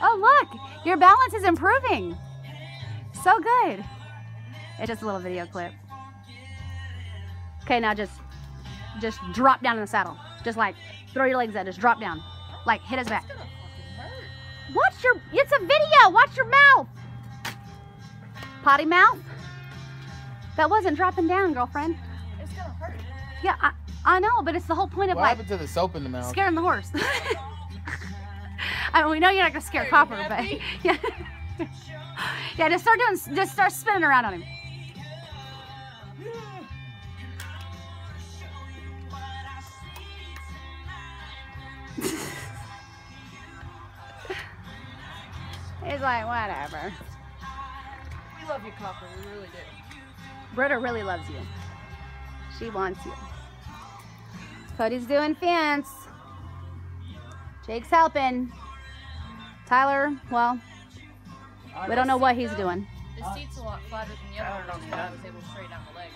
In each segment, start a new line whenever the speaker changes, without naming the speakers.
Oh, look, your balance is improving. So good. It's just a little video clip. Okay, now just, just drop down in the saddle. Just like throw your legs out, just drop down. Like hit his back.
It's gonna fucking hurt.
Watch your, it's a video. Watch your mouth. Potty mouth. That wasn't dropping down, girlfriend.
It's gonna hurt.
Yeah, I, I know, but it's the whole point of
What
like
happened to the soap in the mouth?
scaring the horse. I mean, we know you're not gonna scare
Hey,
Copper, but yeah, yeah. Just start doing, just start spinning around on him. He's like, whatever.
We love you, Copper. We really do.
Britta really loves you. She wants you. Cody's doing fence. Jake's helping. Tyler, well, we don't know what he's doing.
This seat's a lot flatter than the other one, but I was able to straighten out my legs.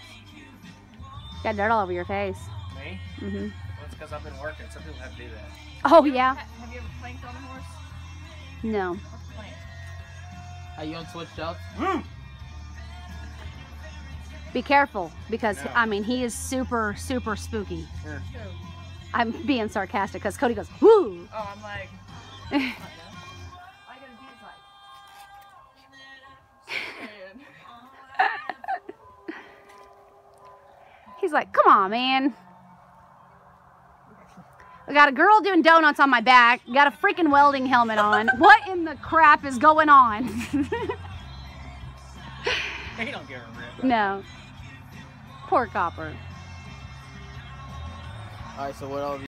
Got dirt all over your face.
Me?
hmm
Well, it's because I've been working. Some people have to do that.
Oh, yeah?
Ha- Have you ever planked on a horse?
No.
What's a plank?
How you unswitched up?
Be careful because,
Yeah.
I mean, he is super, super spooky.
Who?
I'm being sarcastic because Cody goes, woo!
Oh, I'm like.
He's like, come on, man. I got a girl doing donuts on my back. Got a freaking welding helmet on. What in the crap is going on?
He don't give a rip.
no. Poor Copper.
Alright, so what else?